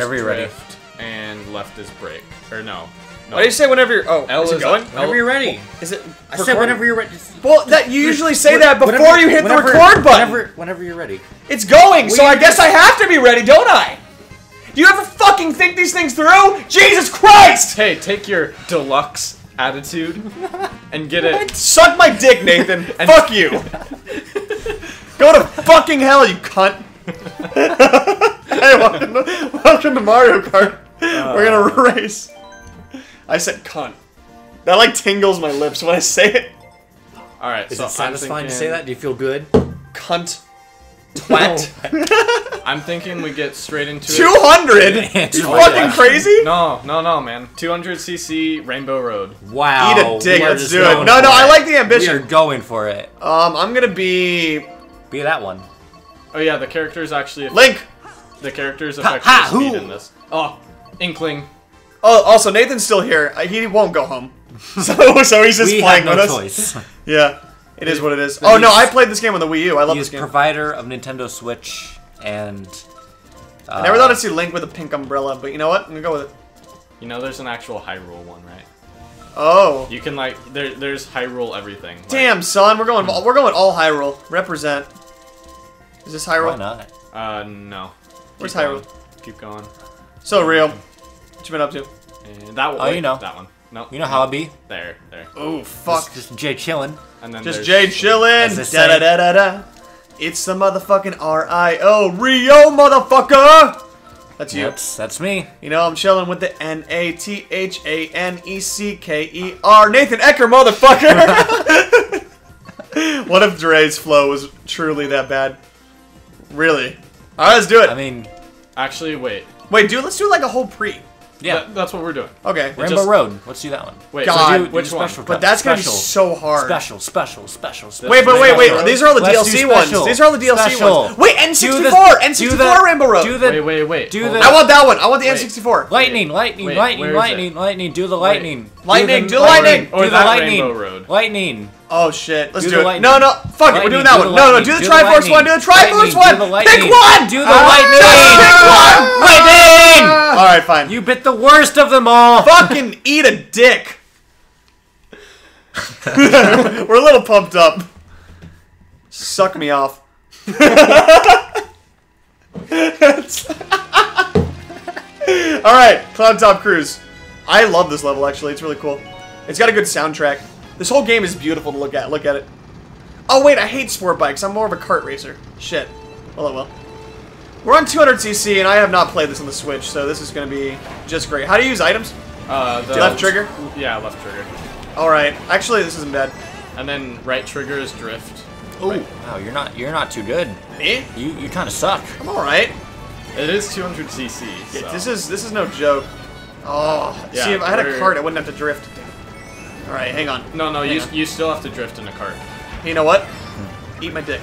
Whenever you're ready. and left is break. Or no. no. Why do you say whenever you're? Oh, L is it is going? up. Whenever you're ready. Is it? I said whenever you're ready. Well, that you usually say that before whenever- you hit whenever- the record button. Whenever, whenever you're ready. It's going, so I guess I have to be ready, don't I? Do you ever fucking think these things through? Jesus Christ! Hey, take your deluxe attitude and get it. Suck my dick, Nathan. and Fuck you. Go to fucking hell, you cunt. hey, welcome to, welcome to Mario Kart. We're gonna race. I said cunt. That like tingles my lips when I say it. All right. Is so it satisfying I'm to say that? Do you feel good? Cunt. Twat. I'm thinking we get straight into Two it. hundred. Answer You my fucking question. crazy? No, no, no, man. 200cc Rainbow Road. Wow. Eat a dick. Let's do it. going No, for no, I like the ambition. You're going for it. Um, I'm gonna be Be that one. Oh yeah, the character is actually. Link. The characters Ha- affect ha, your speed who? in this. Oh, Inkling. Oh, also Nathan's still here. Uh, He won't go home. So, so he's just we playing have no with us. choice. Yeah, it is what it is. Oh no, I played this game on the Wii U. I love this is game. provider of Nintendo Switch and. Uh, I never thought I'd see Link with a pink umbrella, but you know what? I'm gonna go with it. You know, there's an actual Hyrule one, right? Oh, You can like there. There's Hyrule everything. Like, damn, son, we're going. We're going all Hyrule. Represent. Is this Hyrule? Why Hyrule? not? Uh, no. Where's Keep Hyrule? going. Keep going. So real. what you been up to? And that one. Oh, you know. that one. No. You know how it be? There, there. Oh fuck. Just, just Jay chilling. And then Just Jay some- chillin'. Da da da da da. It's the motherfucking R I O Rio motherfucker. That's you. That's that's me. You know, I'm chilling with the N A T H A N E C K E R. Nathan Ecker, motherfucker! what if Dre's flow was truly that bad? Really? Alright, let's do it. I mean, Actually, wait. Wait, dude, let's do like a whole pre. yeah. That- that's what we're doing. Okay. Rainbow just- Road. Let's do that one. Wait. God, so do- do, which do one? special But that's gonna be so hard. Special, special, special, special. Wait, but wait, wait. Road? These are all the Let's DLC ones. These are all the DLC Special. ones. Wait, N64! the- N64 do the- Rainbow Road! Do the Wait, wait, wait. Do the- I want that one. I want the Wait. N64. lightning, lightning, Wait, lightning, lightning, lightning. Do the lightning. Lightning, do the lightning. Or do the lightning. Rainbow Road. Lightning. Oh shit, let's Do do, it. lightning. No, no, fuck it, we're doing that do one. No, no, do the do Triforce lightning. one, do the Triforce Lightning, one! do the Pick one! Do the Ah, lightning. Just pick one! Lightning! Alright, fine. You bit the worst of them all. fucking eat a dick. we're a little pumped up. Suck me off. Alright, Cloud Top Cruise. I love this level actually, it's really cool. It's got a good soundtrack. This whole game is beautiful to look at. Look at it. Oh wait, I hate sport bikes. I'm more of a kart racer. Shit. Well, oh well. We're on 200cc, and I have not played this on the Switch, so this is going to be just great. How do you use items? Uh, the Left trigger? Yeah, left trigger. Alright, actually, this isn't bad. And then right trigger is drift. Ooh, wow, you're not you're not too good. Me? You you kind of suck. I'm alright. It is 200 cc. Yeah. This is this is no joke. Oh, Yeah, see, if I had a cart, I wouldn't have to drift. Alright, hang on. No, no, Hang you, on. you still have to drift in a cart. You know what? Eat my dick.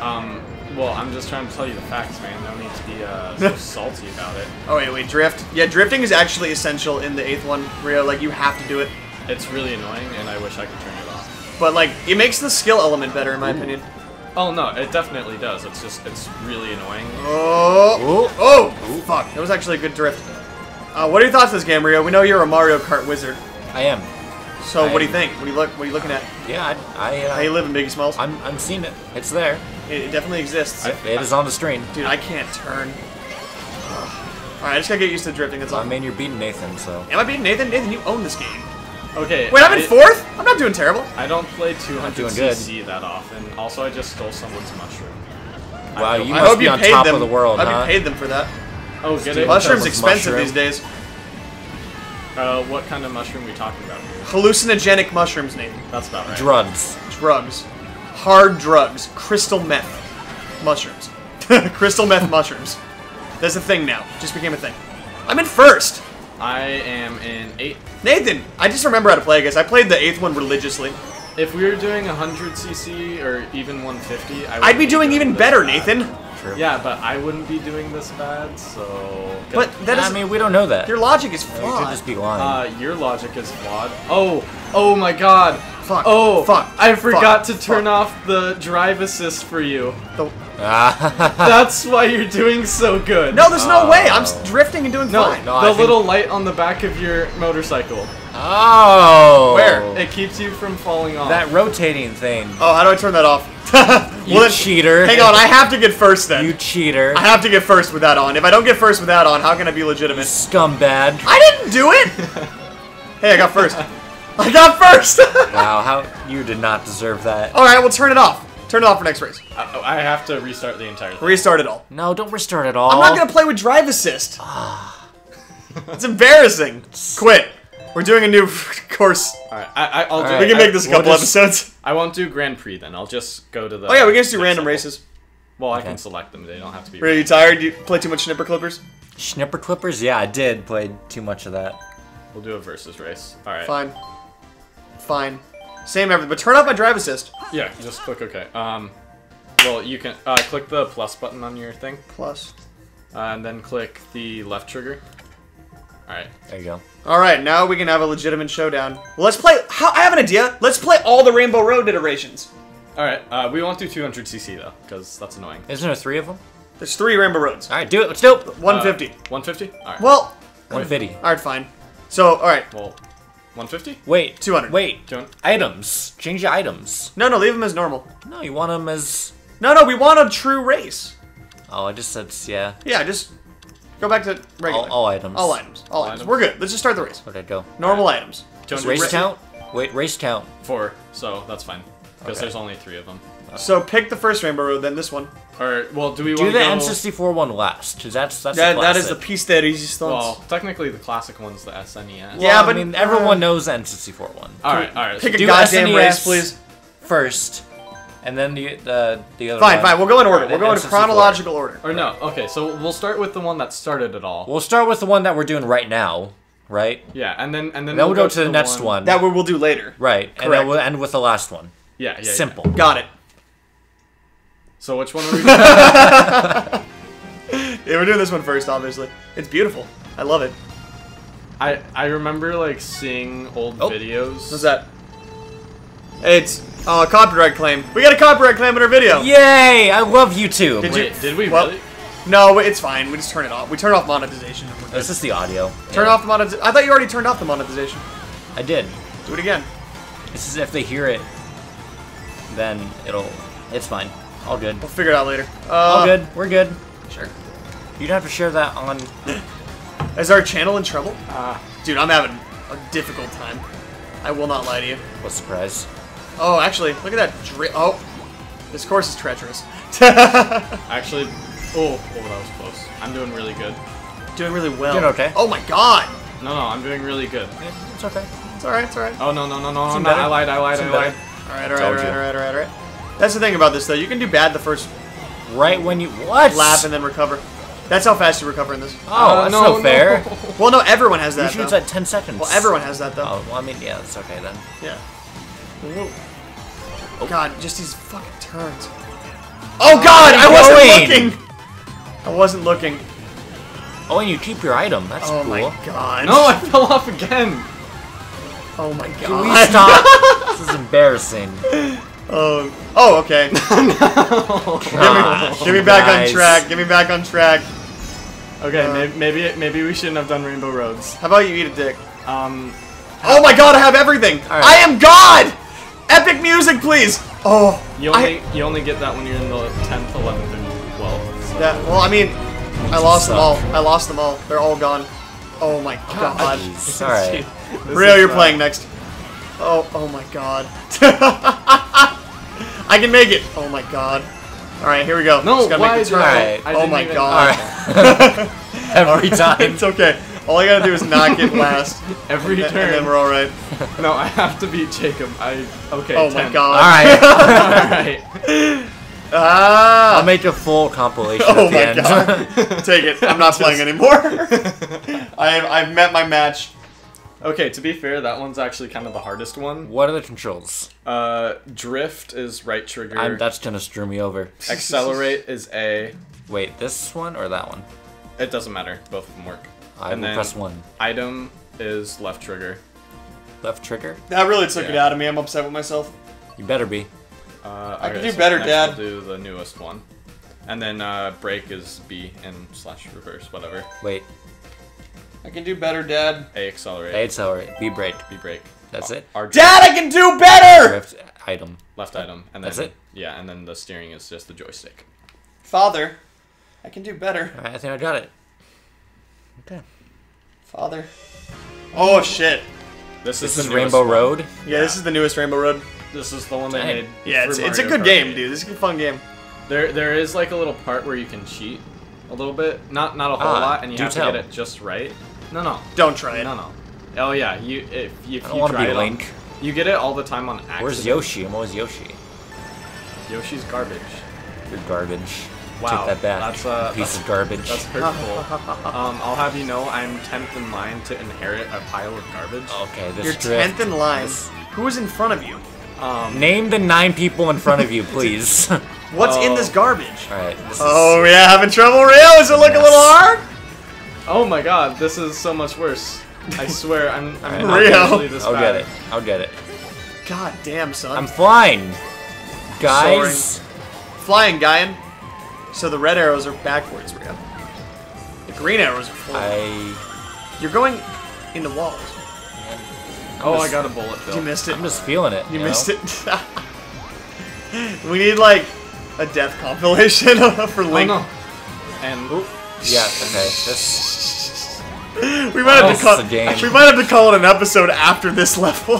Um, well, I'm just trying to tell you the facts, man. No need to be uh, so salty about it. Oh, wait, wait, drift. Yeah, drifting is actually essential in the eighth one, Rio. Like, you have to do it. It's really annoying, and I wish I could turn it off. But, like, it makes the skill element better, in my opinion. Oh no, it definitely does. It's just it's really annoying. Oh, oh, fuck. That was actually a good drift. Uh, what are your thoughts on this game, Rio? We know you're a Mario Kart wizard. I am. So, what do you think? What are you look? What are you looking at? Yeah, I I, uh, How you living, Biggie Smalls? I'm I'm seeing it. It's there. It, it definitely exists. I- It is on the screen. Dude, I can't turn. Alright, I just gotta get used to drifting, that's all. I mean, you're beating Nathan, so. Am I beating Nathan? Nathan, you own this game. Okay. Wait, I'm in I- fourth? I'm not doing terrible. I don't play 200 doing good. cc that often. Also, I just stole someone's mushroom. Wow, I you feel- I must hope be you on paid top them. of the world, I hope huh? you paid them for that. Oh, get Dude, it? Mushrooms expensive mushroom. these days. Uh, what kind of mushroom are we talking about? Hallucinogenic mushrooms, Nathan. That's about right. Drugs. Drugs. Hard drugs. Crystal meth. Mushrooms. Crystal meth mushrooms. That's a thing now. Just became a thing. I'm in first. I am in eight. Nathan, I just remember how to play, I guess. I played the eighth one religiously. If we were doing 100 cc or even 150, I I'd wouldn't be doing even better, bad. Nathan. True. Yeah, but I wouldn't be doing this bad, so. But that is. I mean, we don't know that. Your logic is You could flawed. just be lying. Uh, your logic is flawed. Oh, oh my God! fuck. Oh, fuck. I forgot fuck, to turn fuck. off the drive assist for you. The- Ah. That's why you're doing so good. No, there's no way. I'm Oh. drifting and doing no, fine. no, I the think- little light on the back of your motorcycle. oh. Where? It keeps you from falling off. That rotating thing. Oh, how do I turn that off? well, You cheater. Hang on, I have to get first then. You cheater. I have to get first with that on. If I don't get first with that on, how can I be legitimate? Scumbag. I didn't do it. hey, I got first. I got first. Wow, how you did not deserve that. all right, we'll turn it off. Turn it off for next race. I, I have to restart the entire thing. Restart it all. No, don't restart it all. I'm not gonna play with drive assist. Ah. it's embarrassing. Quit. We're doing a new course. Alright, I, I, I'll do Alright. We can make this a We'll couple just- episodes. I won't do Grand Prix then. I'll just go to the. Oh yeah, we can just do random level. races. Well, I can select them. They don't have to be. Are you tired? Do you play too much snipper clippers? Schnipper Clippers? Yeah, I did. play too much of that. We'll do a versus race. All right. Fine. Fine. Same everything, but turn off my drive assist. Yeah, just click OK. Um, well, you can uh, click the plus button on your thing, Plus. uh, and then click the left trigger. All right. There you go. All right, now we can have a legitimate showdown. Well, let's play. How, I have an idea. Let's play all the Rainbow Road iterations. All right. Uh, we won't do 200cc though, because that's annoying. Isn't there three of them? There's three Rainbow Roads. All right, do it. Let's do it. 150. 150. All right. well, 150. all right, fine. So, all right, Well, 150. Wait. 200. Wait. Don't. Items. Change your items. no, no, leave them as normal. No, you want them as. No, no, we want a true race. Oh, I just said yeah. Yeah, just go back to regular. All, all items. All items. All, All items. items. We're good. Let's just start the race. Where'd I go? Normal items. 200 Race ra- count? Wait, race count. Four. So that's fine, because Okay. there's only three of them. So pick the first Rainbow Road, then this one. Or well, do we Do want the go? N64 one last, because that's that's That, the that is the classic. piece that is Well, technically the classic one's the SNES. Yeah, Well, but- I mean everyone uh, knows the N64 one. All right. All right. Pick so a do goddamn SNES race, please. First, and then the the the other. Fine, one. fine. We'll go in order. And We'll then go in chronological order. Or no, okay, so we'll start with the one that started it all. We'll start with the one that we're doing right now, right? yeah, and then and then Then we'll go go to the next one. That we will do later. Right, and then we'll end with the last one. Yeah, yeah, yeah. Simple. Got it. So which one are we doing? Yeah, we're doing this one first, obviously. It's beautiful. I love it. I I remember like seeing old Oh. videos. What's that? It's oh, a copyright claim. We got a copyright claim in our video. Yay! I love YouTube. Did you- Wait, did we Well- really? No, it's fine. We just turn it off. We turn off monetization. and we're. This is the audio. Turn Yeah. off the monetization. I thought you already turned off the monetization. I did. Do it again. This is if they hear it, then it'll. It's fine. All good. We'll figure it out later. Uh, All good. We're good. Sure. You don't have to share that on. Is our channel in trouble? Uh, Dude, I'm having a difficult time. I will not lie to you. What surprise? Oh, actually, look at that dri- Oh, this course is treacherous. actually, oh, oh, that was close. I'm doing really good. Doing really well. Doing okay. Oh my god. No, no, I'm doing really good. It's okay. It's alright, it's alright. Oh no, no, no, no, Seem no! better. I lied, I lied, I lied. Alright, alright, alright, alright, alright, alright. That's the thing about this, though. You can do bad the first Right when you what? lap and then recover. That's how fast you recover in this. Oh, Uh, that's no, no no. fair. Well, no, everyone has that, Usually it's though. at 10 seconds. Well, everyone has that, though. Oh, well, I mean, yeah, that's okay then. Yeah. God, just these fucking turns. Oh god, I wasn't going? looking! I wasn't looking. Oh, and you keep your item. That's Oh cool. my god. No, I fell off again. Oh my God. Can god. we stop? this is embarrassing. Oh, oh, okay. Gosh, Get me back guys. on track. Get me back on track. Okay, Uh, maybe, maybe maybe we shouldn't have done Rainbow Roads. How about you eat a dick? Um, Oh my god, I have everything! right. I am God! Epic music, please! Oh, you I- only you only get that when you're in the 10th, 11th, and 12th. So. Yeah, well, I mean, I lost them all. I lost them all. They're all gone. Oh my god. Jeez. Alright. Rio, you're playing next. Oh, oh my god. I can make it. Oh my god. Alright, here we go. No, Just gotta why make the did turn. Alright. Oh my even- god. Alright. Every time. it's okay. All I gotta do is not get last. Every and, turn. and then we're alright. No, I have to beat Jacob. I okay. Oh 10. my god. Alright. Alright. Ah! I'll make a full compilation Oh at the my end. god. Take it. I'm not playing anymore. I've, I've met my match. Okay, to be fair, that one's actually kind of the hardest one. what are the controls? Uh, drift is right trigger. I'm, that's gonna screw me over. Accelerate is A. Wait, this one or that one? It doesn't matter. Both of them work. I And will then- press one. Item is left trigger. left trigger. That really took it out of me. I'm upset with myself. You better be. Uh, I can okay, do better, next Dad. We'll do the newest one, and then uh, break is B and slash reverse, whatever. Wait. I can do better, Dad. A accelerate. A accelerate. B break. B break. That's it. R Dad, I can do better! Drift item. left item, and then That's it? Yeah, and then the steering is just the joystick. Father, I can do better. Alright, I think I got it. Okay. Father. Oh, shit. This, This is is the Rainbow one. Road. Yeah, this is the newest Rainbow Road. This is the one they Dang. made. Yeah, it's, it's a good Kart game, 8. dude. This is a fun game. There, there is like a little part where you can cheat a little bit, not not a whole Ah, lot, and you do have tell. to get it just right. No, no, Don't try it. no, no. Oh yeah, you if, if I don't you want to be it on- Link. you get it all the time on accident. Where's Yoshi? I'm always Yoshi. Yoshi's garbage. You're garbage. Wow, Take that back. that's, a piece that's- of garbage. That's hurtful. um, I'll have you know, I'm tenth in line to inherit a pile of garbage. okay, this You're drift. 10th in line. This- Who is in front of you? Um, Name the nine people in front of you, please. What's in Oh. this garbage? Alright, this is... Oh, yeah, having trouble, Rio? Does it look a little hard? oh my god, this is so much worse. I swear, I'm, I'm Alright. not Real. this I'll bad. get it. I'll get it. God damn, son. I'm flying! Guys! flying, Guyan. So the red arrows are backwards, Rio. The green arrows are forward. I... You're going into walls. Oh, I got a bullet bill. You missed it. I'm just feeling it, You you missed know? it. we need like a death compilation for Oh Link. no. And Yeah, okay. This... We might have Oh, to call. this is a game. We might have to call it an episode after this level.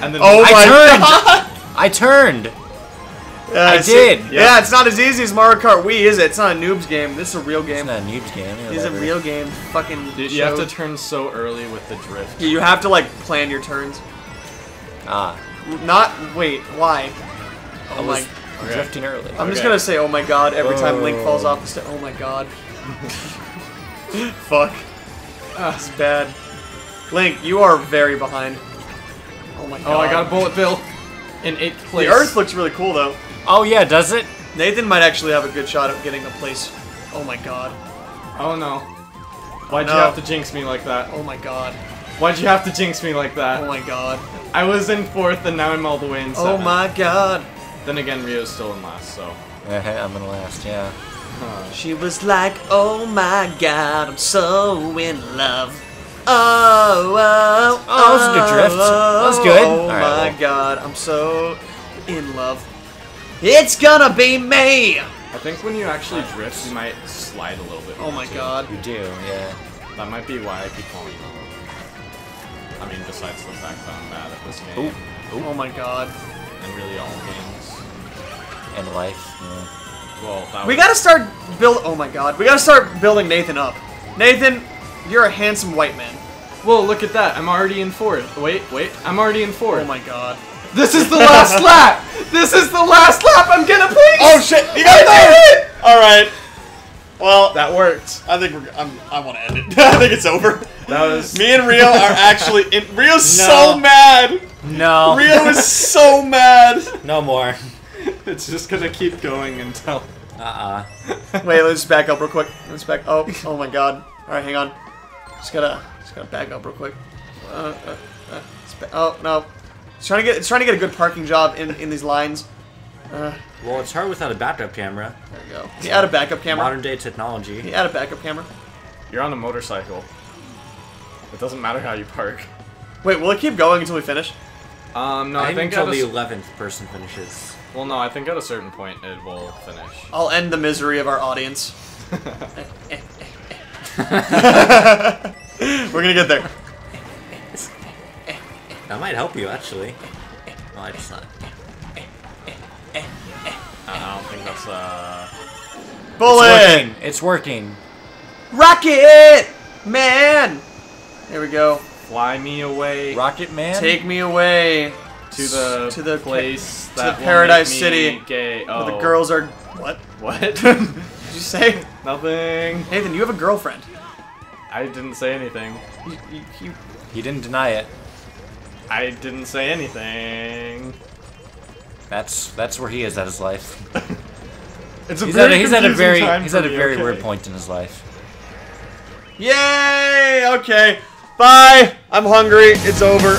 and then oh I my turned! god! I turned! Yeah, I it's- did. Yeah. it's not as easy as Mario Kart Wii, is it? It's not a noob's game. This is a real game. It's not a noob's game. It's a real game. Fucking. Dude, you have to turn so early with the drift. Yeah, you have to like plan your turns. Ah. Not wait. Why? I Oh was my. Okay. drifting early. I'm just gonna say, oh my god, every time Link falls off the sta- Oh my god. Fuck. Ah. It's bad. Link, you are very behind. Oh my god. Oh, I got a bullet bill in eighth place. The Earth looks really cool though. Oh yeah, does it? Nathan might actually have a good shot at getting a place. Oh my god. Oh no. Why'd no. you have to jinx me like that? Oh my god. Why'd you have to jinx me like that? Oh my god. I was in fourth and now I'm all the way in Oh my god. Then again, Rio's still in last, so. Eh, I'm gonna last, yeah. Huh. She was like, oh my god, I'm so in love. Oh, oh, Oh, Oh, that was a good drift. That was good. Oh Alright, my well. god, I'm so in love. It's gonna be me! I think when you actually drift, you might slide a little bit. Oh my too. god. You do, yeah. That might be why I keep falling off. I mean, besides the fact that I'm bad at this game. Ooh. Oh my god. And really all games. And life. Yeah. Well, that We gotta start build. Oh my god. We gotta start building Nathan up. Nathan, you're a handsome white man. Whoa, look at that. I'm already in fourth. Wait, wait. I'm already in fourth. Oh my god. This is the last lap! This is the last lap! I'm gonna place! Oh shit! You do it! Alright. Well, That worked. I think we're. I'm, I want to end it. I think it's over. That was. Me and Rio are actually. In, Rio's so mad. No. Rio is so mad. No more. It's just gonna keep going until. Uh-uh. Wait, let's back up real quick. Let's back. Oh, oh my god. All right, hang on. Just gotta, just gotta back up real quick. Uh, uh, uh, oh no. It's trying to get, it's trying to get a good parking job in in these lines. Uh, Well, it's hard without a backup camera. there we go. He had a backup camera. Modern day technology. He had a backup camera. You're on a motorcycle. It doesn't matter how you park. Wait, will it keep going until we finish? Um, no, I I, think think until the eleventh person finishes. Well, no, I think at a certain point it will finish. I'll end the misery of our audience. We're gonna get there. That might help you, actually. No, I just not. Eh, eh, eh, uh, I don't think that's uh. Bullet! It's working. It's working. Rocket! Man! There we go. Fly me away Rocket Man. Take me away to the to the place to that the will Paradise make me City, Gay. Oh, where the oh. girls are. What? What? Did you say? Nothing. Nathan, you have a girlfriend. I didn't say anything. You, you, you, He didn't deny it. I didn't say anything. That's that's where he is at his life. It's a He's at very a, he's at a very he's at a very okay. Weird point in his life. Yay! Okay. Bye. I'm hungry. It's over.